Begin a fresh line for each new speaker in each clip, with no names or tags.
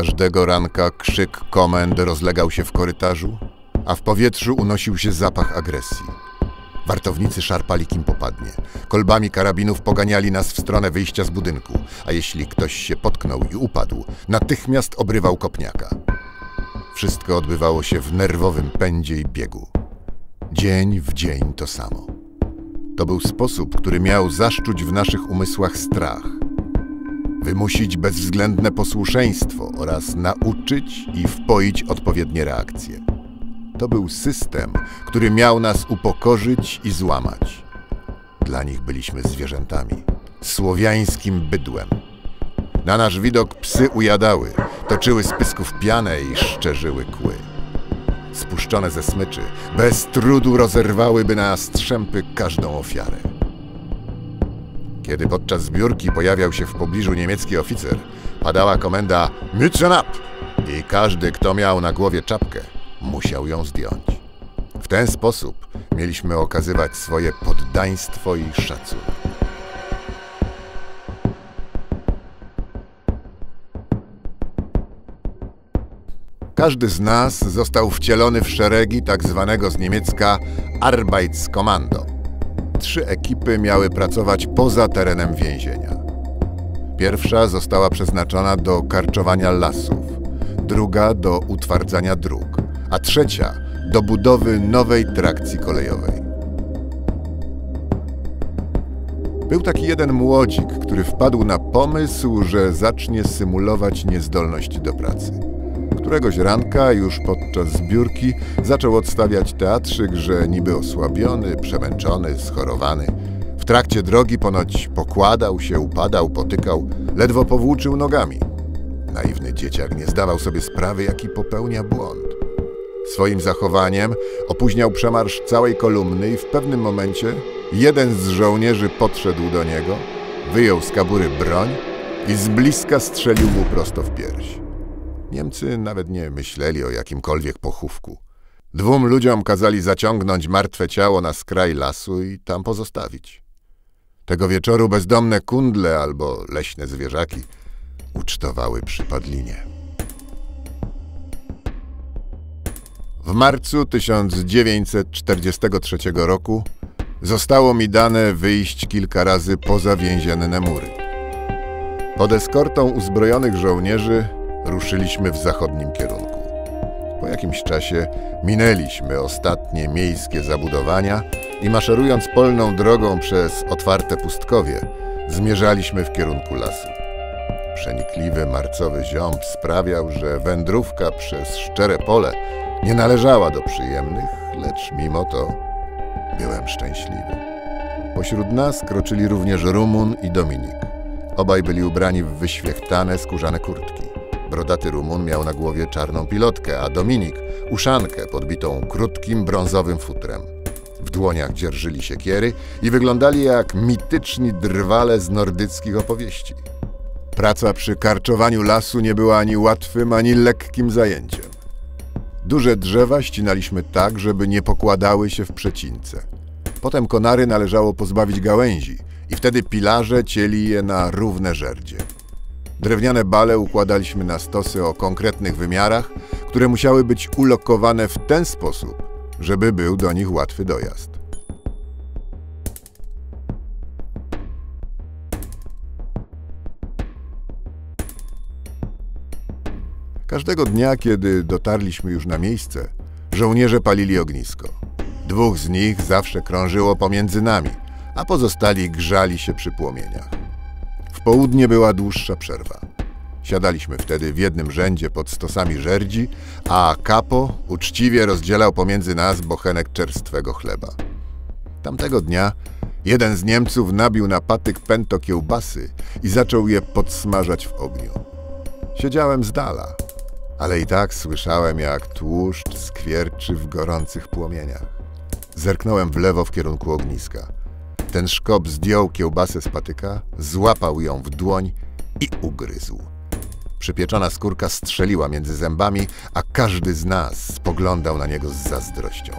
Każdego ranka krzyk komend rozlegał się w korytarzu, a w powietrzu unosił się zapach agresji. Wartownicy szarpali kim popadnie. Kolbami karabinów poganiali nas w stronę wyjścia z budynku, a jeśli ktoś się potknął i upadł, natychmiast obrywał kopniaka. Wszystko odbywało się w nerwowym pędzie i biegu. Dzień w dzień to samo. To był sposób, który miał zaszczuć w naszych umysłach strach, wymusić bezwzględne posłuszeństwo oraz nauczyć i wpoić odpowiednie reakcje. To był system, który miał nas upokorzyć i złamać. Dla nich byliśmy zwierzętami, słowiańskim bydłem. Na nasz widok psy ujadały, toczyły z pysków pianę i szczerzyły kły. Spuszczone ze smyczy, bez trudu rozerwałyby na strzępy każdą ofiarę. Kiedy podczas zbiórki pojawiał się w pobliżu niemiecki oficer, padała komenda Mützen up! I każdy, kto miał na głowie czapkę, musiał ją zdjąć. W ten sposób mieliśmy okazywać swoje poddaństwo i szacunek. Każdy z nas został wcielony w szeregi tak zwanego z niemiecka Arbeitskommando. Trzy ekipy miały pracować poza terenem więzienia. Pierwsza została przeznaczona do karczowania lasów, druga do utwardzania dróg, a trzecia do budowy nowej trakcji kolejowej. Był taki jeden młodzik, który wpadł na pomysł, że zacznie symulować niezdolność do pracy. Któregoś ranka, już podczas zbiórki, zaczął odstawiać teatrzyk, że niby osłabiony, przemęczony, schorowany. W trakcie drogi ponoć pokładał się, upadał, potykał, ledwo powłóczył nogami. Naiwny dzieciak nie zdawał sobie sprawy, jaki popełnia błąd. Swoim zachowaniem opóźniał przemarsz całej kolumny i w pewnym momencie jeden z żołnierzy podszedł do niego, wyjął z kabury broń i z bliska strzelił mu prosto w pierś. Niemcy nawet nie myśleli o jakimkolwiek pochówku. Dwóm ludziom kazali zaciągnąć martwe ciało na skraj lasu i tam pozostawić. Tego wieczoru bezdomne kundle albo leśne zwierzaki ucztowały przypadlinie. W marcu 1943 roku zostało mi dane wyjść kilka razy poza więzienne mury. Pod eskortą uzbrojonych żołnierzy ruszyliśmy w zachodnim kierunku. Po jakimś czasie minęliśmy ostatnie miejskie zabudowania i maszerując polną drogą przez otwarte pustkowie, zmierzaliśmy w kierunku lasu. Przenikliwy marcowy ziąb sprawiał, że wędrówka przez szczere pole nie należała do przyjemnych, lecz mimo to byłem szczęśliwy. Pośród nas kroczyli również Rumun i Dominik. Obaj byli ubrani w wyświechtane skórzane kurtki. Brodaty Rumun miał na głowie czarną pilotkę, a Dominik uszankę podbitą krótkim brązowym futrem. W dłoniach dzierżyli siekiery i wyglądali jak mityczni drwale z nordyckich opowieści. Praca przy karczowaniu lasu nie była ani łatwym, ani lekkim zajęciem. Duże drzewa ścinaliśmy tak, żeby nie pokładały się w przecince. Potem konary należało pozbawić gałęzi i wtedy pilarze cieli je na równe żerdzie. Drewniane bale układaliśmy na stosy o konkretnych wymiarach, które musiały być ulokowane w ten sposób, żeby był do nich łatwy dojazd. Każdego dnia, kiedy dotarliśmy już na miejsce, żołnierze palili ognisko. Dwóch z nich zawsze krążyło pomiędzy nami, a pozostali grzali się przy płomieniach. W południe była dłuższa przerwa. Siadaliśmy wtedy w jednym rzędzie pod stosami żerdzi, a kapo uczciwie rozdzielał pomiędzy nas bochenek czerstwego chleba. Tamtego dnia jeden z Niemców nabił na patyk pęto kiełbasy i zaczął je podsmażać w ogniu. Siedziałem z dala, ale i tak słyszałem, jak tłuszcz skwierczy w gorących płomieniach. Zerknąłem w lewo w kierunku ogniska. Ten szkop zdjął kiełbasę z patyka, złapał ją w dłoń i ugryzł. Przypieczona skórka strzeliła między zębami, a każdy z nas spoglądał na niego z zazdrością.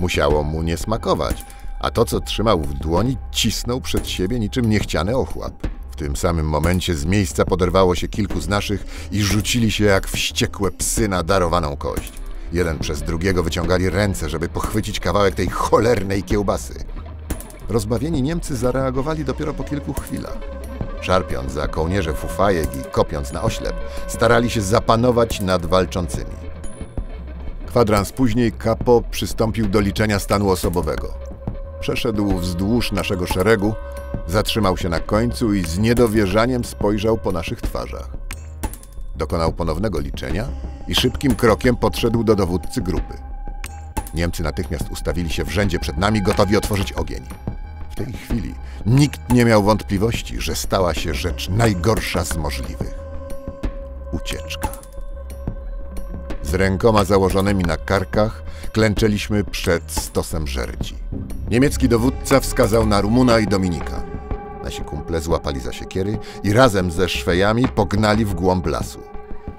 Musiało mu nie smakować, a to, co trzymał w dłoni, cisnął przed siebie niczym niechciany ochłap. tym samym momencie z miejsca poderwało się kilku z naszych i rzucili się jak wściekłe psy na darowaną kość. Jeden przez drugiego wyciągali ręce, żeby pochwycić kawałek tej cholernej kiełbasy. Rozbawieni Niemcy zareagowali dopiero po kilku chwilach. Szarpiąc za kołnierze fufajek i kopiąc na oślep, starali się zapanować nad walczącymi. Kwadrans później Kapo przystąpił do liczenia stanu osobowego. Przeszedł wzdłuż naszego szeregu, zatrzymał się na końcu i z niedowierzaniem spojrzał po naszych twarzach. Dokonał ponownego liczenia i szybkim krokiem podszedł do dowódcy grupy. Niemcy natychmiast ustawili się w rzędzie przed nami, gotowi otworzyć ogień. Tej chwili nikt nie miał wątpliwości, że stała się rzecz najgorsza z możliwych. Ucieczka. Z rękoma założonymi na karkach klęczeliśmy przed stosem żerdzi. Niemiecki dowódca wskazał na Rumuna i Dominika. Nasi kumple złapali za siekiery i razem ze Szwejami pognali w głąb lasu.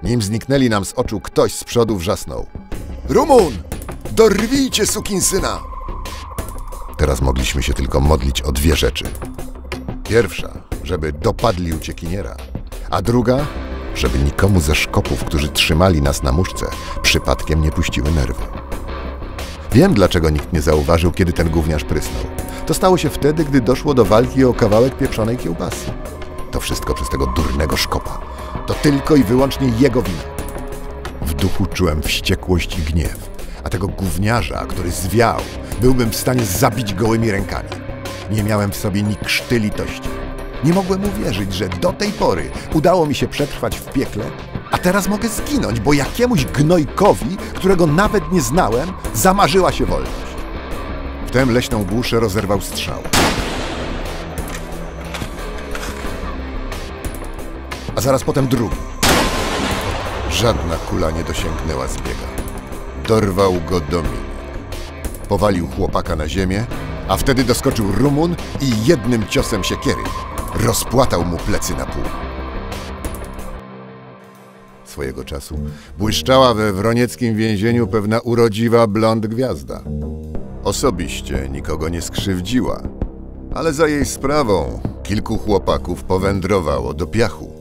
Nim zniknęli nam z oczu, ktoś z przodu wrzasnął. Rumun! Dorwijcie sukinsyna! Teraz mogliśmy się tylko modlić o dwie rzeczy. Pierwsza, żeby dopadli uciekiniera, a druga, żeby nikomu ze szkopów, którzy trzymali nas na muszce, przypadkiem nie puściły nerwy. Wiem, dlaczego nikt nie zauważył, kiedy ten gówniarz prysnął. To stało się wtedy, gdy doszło do walki o kawałek pieprzonej kiełbasy. To wszystko przez tego durnego szkopa. To tylko i wyłącznie jego wina. W duchu czułem wściekłość i gniew, a tego gówniarza, który zwiał, byłbym w stanie zabić gołymi rękami. Nie miałem w sobie ni krzty litości. Nie mogłem uwierzyć, że do tej pory udało mi się przetrwać w piekle, a teraz mogę zginąć, bo jakiemuś gnojkowi, którego nawet nie znałem, zamarzyła się wolność. Wtem leśną głuszę rozerwał strzał. A zaraz potem drugi. Żadna kula nie dosięgnęła zbiega. Dorwał go Dominik. Powalił chłopaka na ziemię, a wtedy doskoczył Rumun i jednym ciosem siekiery rozpłatał mu plecy na pół. Swojego czasu błyszczała we wronieckim więzieniu pewna urodziwa blond gwiazda. Osobiście nikogo nie skrzywdziła, ale za jej sprawą kilku chłopaków powędrowało do piachu.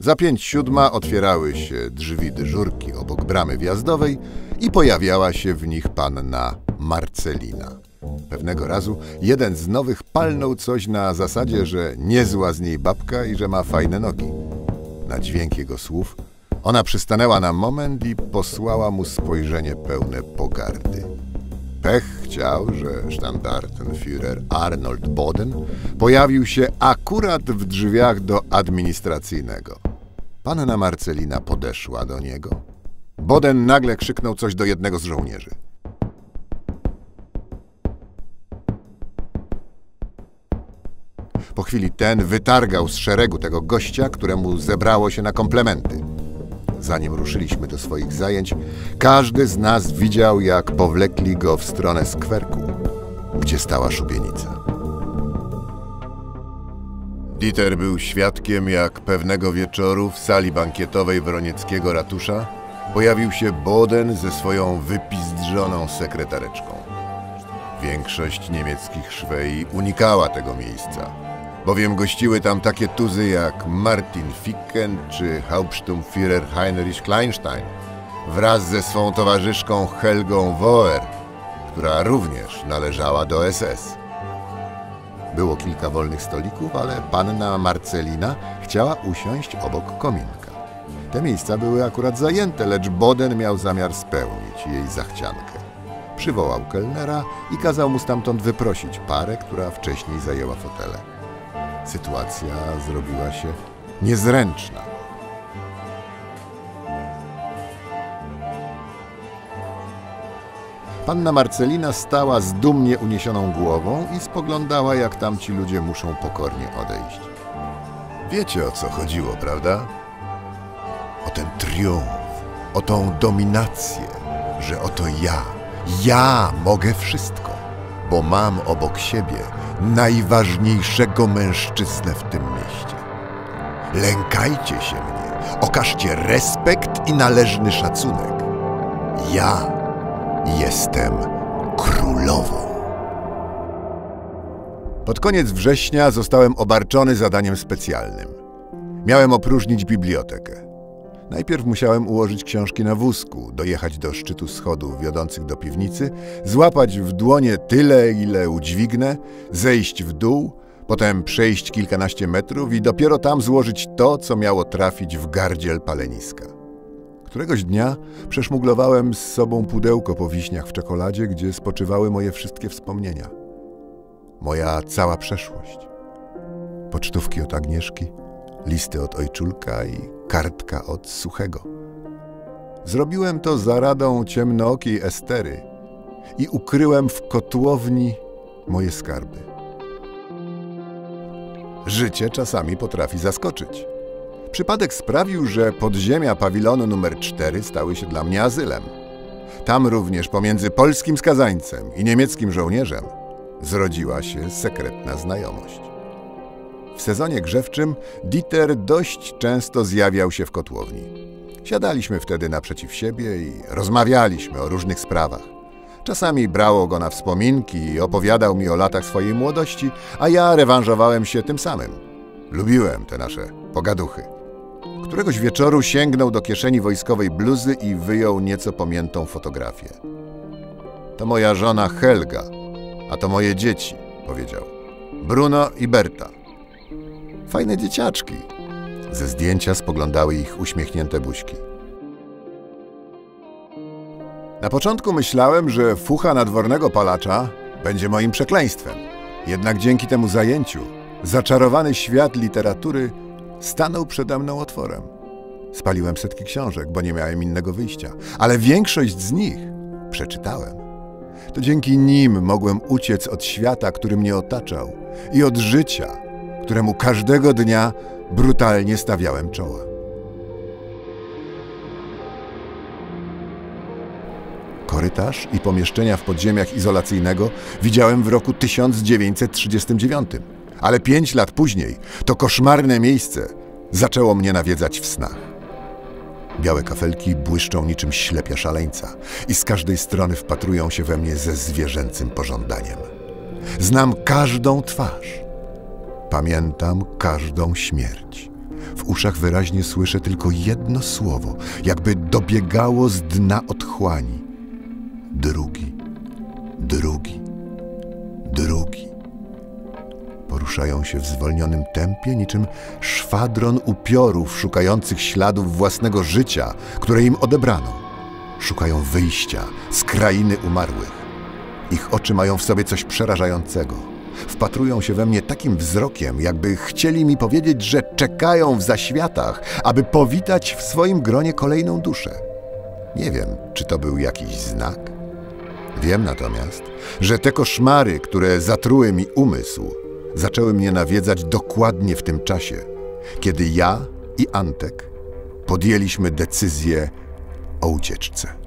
Za pięć siódma otwierały się drzwi dyżurki obok bramy wjazdowej i pojawiała się w nich panna Marcelina. Pewnego razu jeden z nowych palnął coś na zasadzie, że niezła z niej babka i że ma fajne nogi. Na dźwięk jego słów ona przystanęła na moment i posłała mu spojrzenie pełne pogardy. Pech chciał, że Standartenführer Arnold Boden pojawił się akurat w drzwiach do administracyjnego. Panna Marcelina podeszła do niego. Boden nagle krzyknął coś do jednego z żołnierzy. Po chwili ten wytargał z szeregu tego gościa, któremu zebrało się na komplementy. Zanim ruszyliśmy do swoich zajęć, każdy z nas widział, jak powlekli go w stronę skwerku, gdzie stała szubienica. Dieter był świadkiem, jak pewnego wieczoru w sali bankietowej Wronieckiego ratusza pojawił się Boden ze swoją wypizdrzoną sekretareczką. Większość niemieckich Szwei unikała tego miejsca, bowiem gościły tam takie tuzy jak Martin Ficken czy Hauptsturmführer Heinrich Kleinstein wraz ze swą towarzyszką Helgą Woer, która również należała do SS. Było kilka wolnych stolików, ale panna Marcelina chciała usiąść obok kominka. Te miejsca były akurat zajęte, lecz Boden miał zamiar spełnić jej zachciankę. Przywołał kelnera i kazał mu stamtąd wyprosić parę, która wcześniej zajęła fotele. Sytuacja zrobiła się niezręczna. Panna Marcelina stała z dumnie uniesioną głową i spoglądała, jak tamci ludzie muszą pokornie odejść. Wiecie o co chodziło, prawda? O ten triumf, o tą dominację, że oto ja, ja mogę wszystko, bo mam obok siebie najważniejszego mężczyznę w tym mieście. Lękajcie się mnie, okażcie respekt i należny szacunek. Ja Jestem królową. Pod koniec września zostałem obarczony zadaniem specjalnym. Miałem opróżnić bibliotekę. Najpierw musiałem ułożyć książki na wózku, dojechać do szczytu schodów wiodących do piwnicy, złapać w dłonie tyle, ile udźwignę, zejść w dół, potem przejść kilkanaście metrów i dopiero tam złożyć to, co miało trafić w gardziel paleniska. Któregoś dnia przeszmuglowałem z sobą pudełko po wiśniach w czekoladzie, gdzie spoczywały moje wszystkie wspomnienia. Moja cała przeszłość. Pocztówki od Agnieszki, listy od Ojczulka i kartka od Suchego. Zrobiłem to za radą ciemnookiej Estery i ukryłem w kotłowni moje skarby. Życie czasami potrafi zaskoczyć. Przypadek sprawił, że podziemia pawilonu numer 4 stały się dla mnie azylem. Tam również pomiędzy polskim skazańcem i niemieckim żołnierzem zrodziła się sekretna znajomość. W sezonie grzewczym Dieter dość często zjawiał się w kotłowni. Siadaliśmy wtedy naprzeciw siebie i rozmawialiśmy o różnych sprawach. Czasami brało go na wspominki i opowiadał mi o latach swojej młodości, a ja rewanżowałem się tym samym. Lubiłem te nasze pogaduchy. Któregoś wieczoru sięgnął do kieszeni wojskowej bluzy i wyjął nieco pamiętą fotografię. To moja żona Helga, a to moje dzieci, powiedział. Bruno i Berta. Fajne dzieciaczki. Ze zdjęcia spoglądały ich uśmiechnięte buźki. Na początku myślałem, że fucha nadwornego palacza będzie moim przekleństwem. Jednak dzięki temu zajęciu zaczarowany świat literatury stanął przede mną otworem. Spaliłem setki książek, bo nie miałem innego wyjścia, ale większość z nich przeczytałem. To dzięki nim mogłem uciec od świata, który mnie otaczał i od życia, któremu każdego dnia brutalnie stawiałem czoła. Korytarz i pomieszczenia w podziemiach izolacyjnego widziałem w roku 1939, ale pięć lat później to koszmarne miejsce zaczęło mnie nawiedzać w snach. Białe kafelki błyszczą niczym ślepia szaleńca i z każdej strony wpatrują się we mnie ze zwierzęcym pożądaniem. Znam każdą twarz. Pamiętam każdą śmierć. W uszach wyraźnie słyszę tylko jedno słowo, jakby dobiegało z dna otchłani. Drugi, drugi. Poruszają się w zwolnionym tempie, niczym szwadron upiorów szukających śladów własnego życia, które im odebrano. Szukają wyjścia z krainy umarłych. Ich oczy mają w sobie coś przerażającego. Wpatrują się we mnie takim wzrokiem, jakby chcieli mi powiedzieć, że czekają w zaświatach, aby powitać w swoim gronie kolejną duszę. Nie wiem, czy to był jakiś znak. Wiem natomiast, że te koszmary, które zatruły mi umysł, zaczęły mnie nawiedzać dokładnie w tym czasie, kiedy ja i Antek podjęliśmy decyzję o ucieczce.